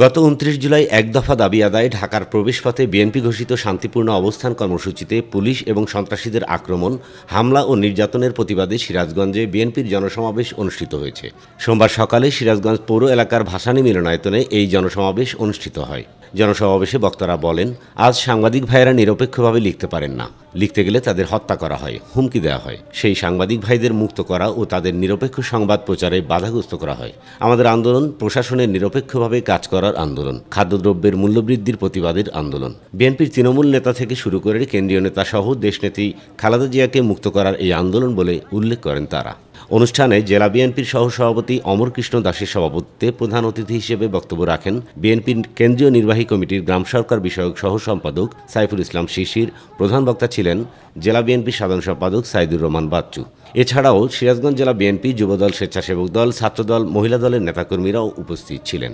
গত উনত্রিশ জুলাই এক দফা দাবি আদায় ঢাকার প্রবেশপথে বিএনপি ঘোষিত শান্তিপূর্ণ অবস্থান কর্মসূচিতে পুলিশ এবং সন্ত্রাসীদের আক্রমণ, হামলা ও নির্যাতনের প্রতিবাদে সিরাজগঞ্জে বিএনপির জনসমাবেশ অনুষ্ঠিত হয়েছে। সোমবার সকালে সিরাজগঞ্জ পৌর এলাকার ভাসানী মিলনায়তনে এই জনসমাবেশ অনুষ্ঠিত হয়। জনসমাবেশে বক্তারা বলেন, আজ সাংবাদিক ভাইয়েরা নিরপেক্ষভাবে লিখতে পারেন না। লিখতে গেলে তাদের হত্যা করা হয়, হুমকি দেওয়া হয়। সেই সাংবাদিক ভাইদের মুক্ত করা ও তাদের নিরপেক্ষ সংবাদ প্রচারে বাধাগ্রস্ত করা হয়। আমাদের আন্দোলন প্রশাসনের নিরপেক্ষভাবে কাজ করার আন্দোলন, খাদ্যদ্রব্যের মূল্যবৃদ্ধির প্রতিবাদের আন্দোলন। বিএনপির তৃণমূল নেতা থেকে শুরু করে কেন্দ্রীয় নেতা সহ দেশনেত্রী খালেদা জিয়াকে মুক্ত করার এই আন্দোলন বলে উল্লেখ করেন তারা। অনুষ্ঠানে জেলা বিএনপির সহসভাপতি অমর কৃষ্ণ দাসের সভাপতিত্বে প্রধান অতিথি হিসেবে বক্তব্য রাখেন বিএনপির কেন্দ্রীয় নির্বাহী কমিটির গ্রাম সরকার বিষয়ক সহ সম্পাদক সাইফুল ইসলাম শিশির, প্রধান বক্তা ছিলেন জেলা বিএনপির সাধারণ সম্পাদক সাইদুর রহমান বাচ্চু। এছাড়াও সিরাজগঞ্জ জেলা বিএনপি যুবদল স্বেচ্ছাসেবক দল, ছাত্রদল, মহিলা দলের নেতাকর্মীরাও উপস্থিত ছিলেন।